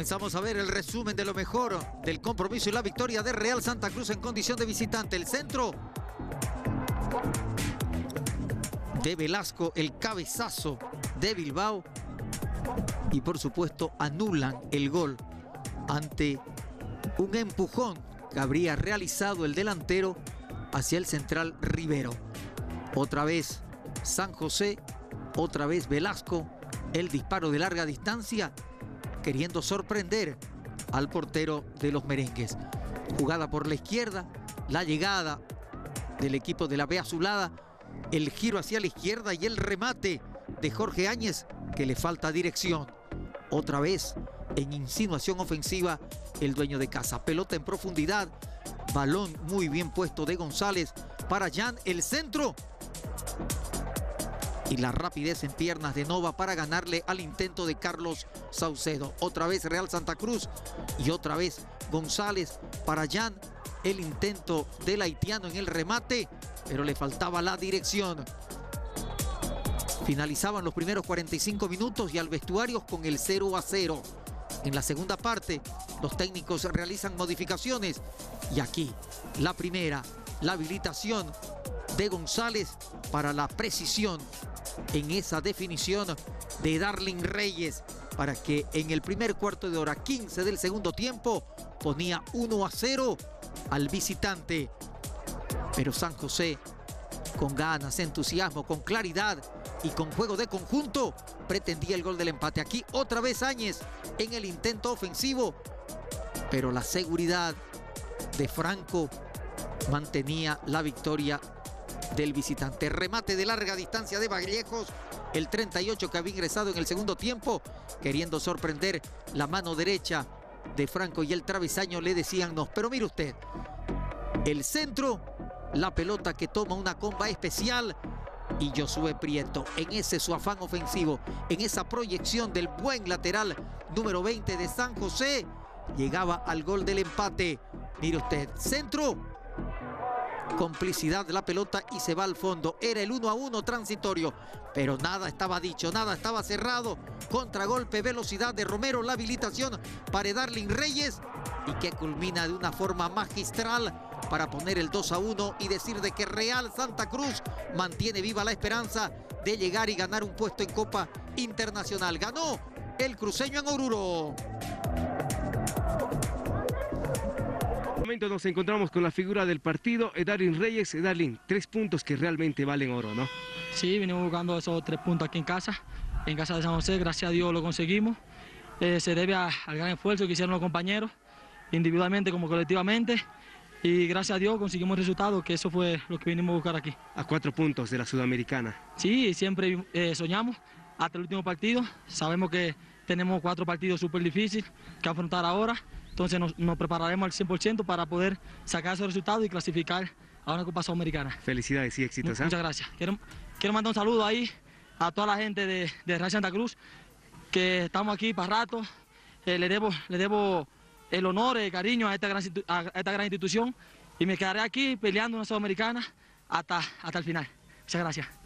Comenzamos a ver el resumen de lo mejor del compromiso y la victoria de Real Santa Cruz en condición de visitante. El centro de Velasco, el cabezazo de Bilbao y por supuesto anulan el gol ante un empujón que habría realizado el delantero hacia el central Rivero. Otra vez San José, otra vez Velasco, el disparo de larga distancia queriendo sorprender al portero de los merengues. Jugada por la izquierda, la llegada del equipo de la B Azulada, el giro hacia la izquierda y el remate de Jorge Áñez que le falta dirección. Otra vez en insinuación ofensiva el dueño de casa. Pelota en profundidad, balón muy bien puesto de González para Jan, el centro y la rapidez en piernas de Nova para ganarle al intento de Carlos Saucedo. Otra vez Real Santa Cruz y otra vez González para Jan. El intento del haitiano en el remate, pero le faltaba la dirección. Finalizaban los primeros 45 minutos y al vestuario con el 0 a 0. En la segunda parte, los técnicos realizan modificaciones y aquí la primera, la habilitación de González para la precisión en esa definición de Darling Reyes para que en el primer cuarto de hora 15 del segundo tiempo ponía 1 a 0 al visitante. Pero San José, con ganas, entusiasmo, con claridad y con juego de conjunto, pretendía el gol del empate. Aquí otra vez Áñez en el intento ofensivo, pero la seguridad de Franco mantenía la victoria del visitante. Remate de larga distancia de Vallejos, el 38 que había ingresado en el segundo tiempo, queriendo sorprender la mano derecha de Franco y el travesaño le decían no. Pero mire usted, el centro, la pelota que toma una comba especial y Josué Prieto en ese su afán ofensivo, en esa proyección del buen lateral número 20 de San José, llegaba al gol del empate. Mire usted, centro complicidad de la pelota y se va al fondo. Era el 1 a 1 transitorio, pero nada estaba dicho, nada estaba cerrado. Contragolpe, velocidad de Romero, la habilitación para Darling Reyes y que culmina de una forma magistral para poner el 2 a 1 y decir de que Real Santa Cruz mantiene viva la esperanza de llegar y ganar un puesto en Copa Internacional. Ganó el cruceño en Oruro. Momento nos encontramos con la figura del partido, Edalín Reyes. Edalín, tres puntos que realmente valen oro, ¿no? Sí, venimos buscando esos tres puntos aquí en casa, en casa de San José, gracias a Dios lo conseguimos. Eh, se debe al gran esfuerzo que hicieron los compañeros, individualmente como colectivamente, y gracias a Dios conseguimos resultados, que eso fue lo que vinimos a buscar aquí. A cuatro puntos de la Sudamericana. Sí, siempre eh, soñamos hasta el último partido, sabemos que tenemos cuatro partidos súper difíciles que afrontar ahora, entonces nos, prepararemos al 100% para poder sacar esos resultados y clasificar a una Copa Sudamericana. Felicidades y éxitos. ¿eh? Muchas gracias. Quiero, quiero mandar un saludo ahí a toda la gente de, de Real Santa Cruz, que estamos aquí para rato. Eh, le, debo, le debo el honor, el cariño a esta, gran, a esta gran institución y me quedaré aquí peleando una Sudamericana hasta, hasta el final. Muchas gracias.